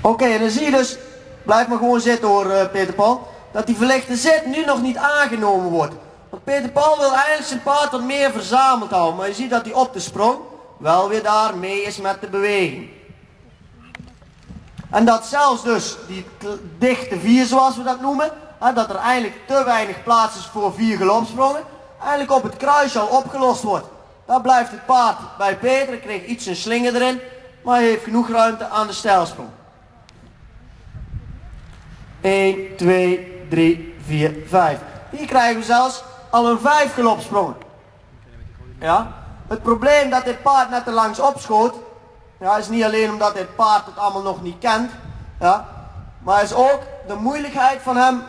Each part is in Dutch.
Oké, dan zie je dus, blijf maar gewoon zitten hoor eh, Peter Paul, dat die verlichte zet nu nog niet aangenomen wordt. Want Peter Paul wil eigenlijk zijn paard wat meer verzameld houden, maar je ziet dat hij op de sprong wel weer daar mee is met de beweging. En dat zelfs dus die dichte vier zoals we dat noemen, hè, dat er eigenlijk te weinig plaats is voor vier galopsprongen, eigenlijk op het kruisje al opgelost wordt. Dan blijft het paard bij Peter, kreeg iets een slinger erin, maar hij heeft genoeg ruimte aan de stijlsprong. 1, 2, 3, 4, 5. Hier krijgen we zelfs al een 5 galopsprongen. Ja? Het probleem dat dit paard net te langs opschoot, ja, is niet alleen omdat dit paard het allemaal nog niet kent, ja, maar is ook de moeilijkheid van hem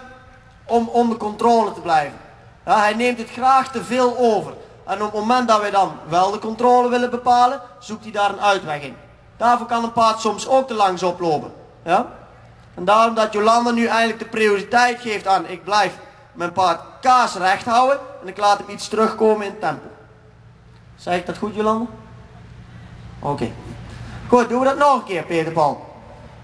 om onder controle te blijven. Ja, hij neemt het graag te veel over. En op het moment dat wij dan wel de controle willen bepalen, zoekt hij daar een uitweg in. Daarvoor kan een paard soms ook te langs oplopen. Ja? En daarom dat Jolanda nu eigenlijk de prioriteit geeft aan, ik blijf mijn paard kaasrecht houden en ik laat hem iets terugkomen in tempo. Zeg ik dat goed Jolanda? Oké. Goed, doen we dat nog een keer Peter Paul.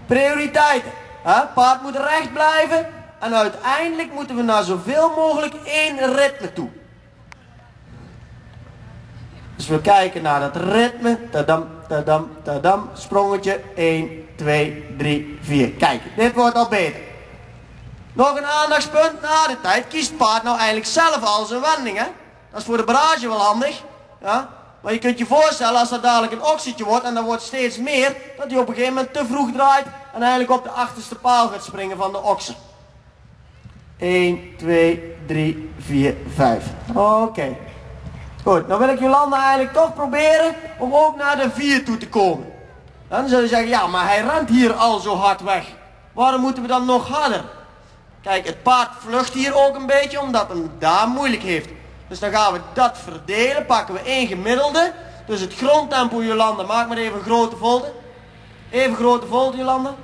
Prioriteiten. Hè? Paard moet recht blijven en uiteindelijk moeten we naar zoveel mogelijk één ritme toe. Dus we kijken naar dat ritme. Tadam, tadam, tadam. Sprongetje. 1, 2, 3, 4. Kijk, dit wordt al beter. Nog een aandachtspunt na de tijd. Kiest paard nou eigenlijk zelf al zijn wending. Hè? Dat is voor de barrage wel handig. Ja? Maar je kunt je voorstellen als dat dadelijk een oxytje wordt en dat wordt steeds meer. Dat hij op een gegeven moment te vroeg draait. En eigenlijk op de achterste paal gaat springen van de okser. 1, 2, 3, 4, 5. Oké. Goed, dan wil ik Jolanda eigenlijk toch proberen om ook naar de 4 toe te komen. Dan zullen je zeggen, ja, maar hij rent hier al zo hard weg. Waarom moeten we dan nog harder? Kijk, het paard vlucht hier ook een beetje omdat hem daar moeilijk heeft. Dus dan gaan we dat verdelen, pakken we één gemiddelde. Dus het grondtempo, Jolanda, maak maar even een grote volte. Even grote volte, Jolanda.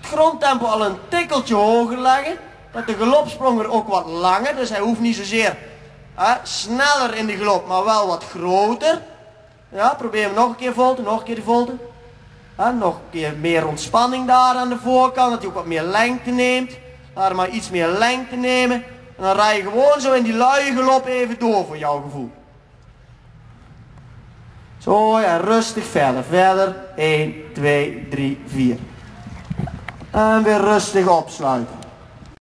Het grondtempo al een tikkeltje hoger leggen. Dat de galopsprong er ook wat langer, dus hij hoeft niet zozeer sneller in de galop, maar wel wat groter. Ja, probeer hem nog een keer volte, nog een keer de volte. nog een keer meer ontspanning daar aan de voorkant, dat hij ook wat meer lengte neemt. Hem maar iets meer lengte nemen. En dan rij je gewoon zo in die luie galop even door voor jouw gevoel. Zo, ja, rustig verder. Verder. 1, 2, 3, 4. En weer rustig opsluiten.